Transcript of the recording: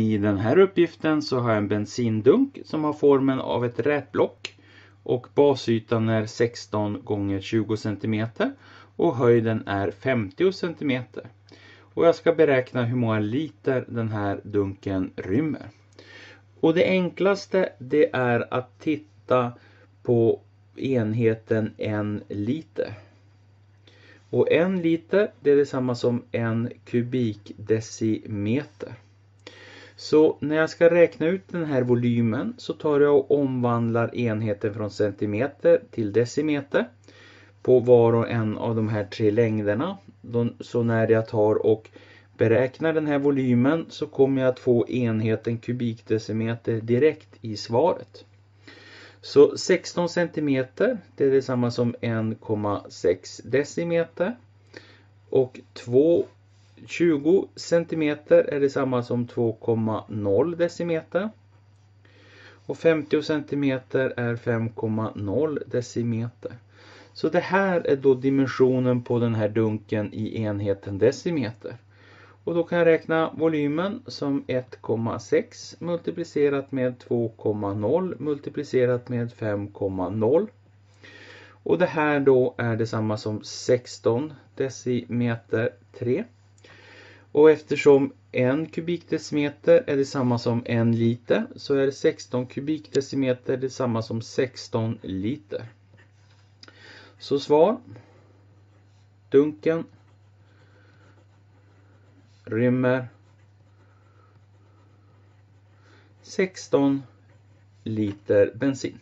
I den här uppgiften så har jag en bensindunk som har formen av ett rätblock och basytan är 16 gånger 20 cm och höjden är 50 cm. Och jag ska beräkna hur många liter den här dunken rymmer. Och det enklaste det är att titta på enheten en liter. Och en liter det är detsamma som en kubikdecimeter. Så när jag ska räkna ut den här volymen så tar jag och omvandlar enheten från centimeter till decimeter på var och en av de här tre längderna. Så när jag tar och beräknar den här volymen så kommer jag att få enheten kubikdecimeter direkt i svaret. Så 16 centimeter, det är detsamma som 1,6 decimeter. Och 2, 20 cm är detsamma som 2,0 decimeter. Och 50 cm är 5,0 decimeter. Så det här är då dimensionen på den här dunken i enheten decimeter. Och då kan jag räkna volymen som 1,6 multiplicerat med 2,0 multiplicerat med 5,0. Och det här då är detsamma som 16 decimeter 3. Och eftersom en kubikdecimeter är detsamma som en liter så är 16 kubikdecimeter detsamma som 16 liter. Så svar. Dunken rymmer 16 liter bensin.